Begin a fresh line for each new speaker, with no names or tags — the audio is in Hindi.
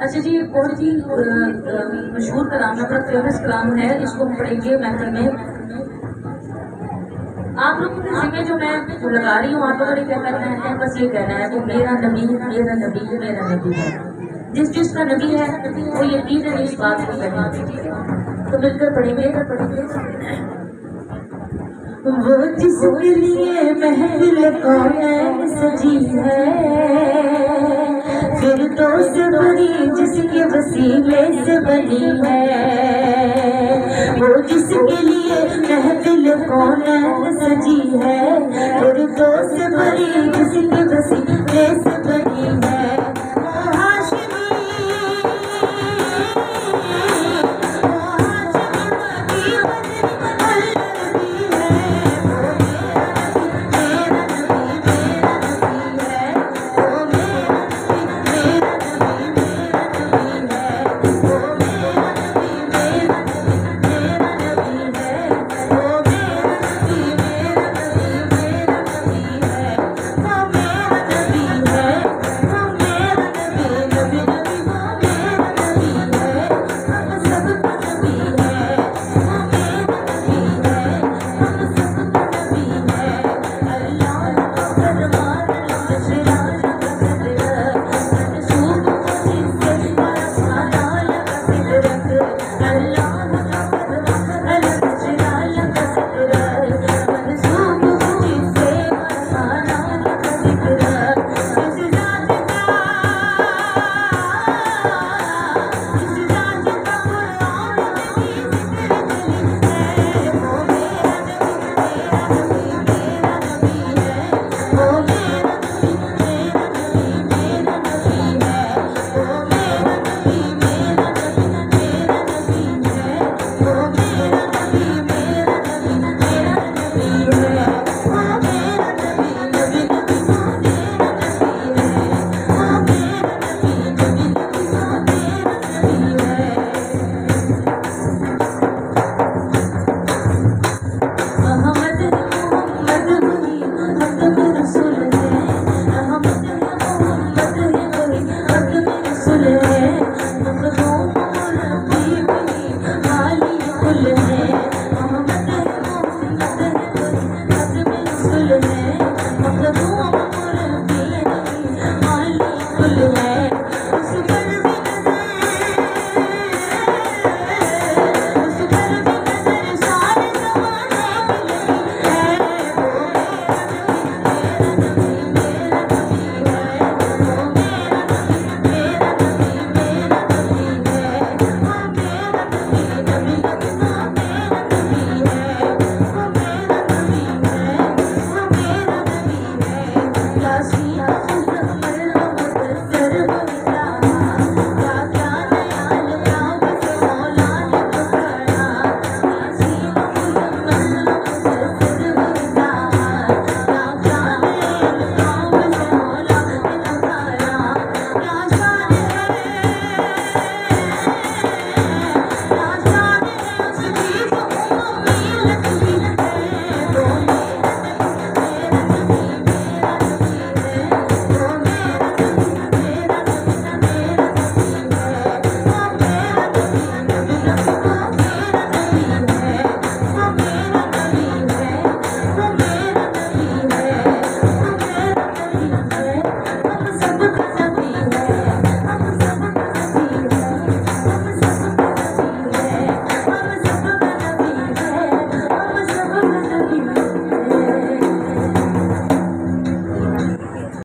अच्छा जी, एक बहुत ही मशहूर कलाम है बड़ा फ़ेमस कलाम है, इसको हम पढ़ेंगे महफिल में। आप लोगों के जिम्मे जो मैं लगा रही हूँ, आप लोगों ने क्या करना है? बस ये कहना है कि मेरा नबी मेरा नबी मेरा नबी है। जिस जिसका नबी है, वो यकीन है इस बात को कहना। तो मिलकर पढ़ेंगे। पढ़ेंगे
वो जिसके लिए महफिल कौन सजी है। फिर तो से बनी जिसके वसीले से बनी है। वो जिसके लिए महफिल कौन सजी है। फिर तो से बनी जिसके वसीले से your hand,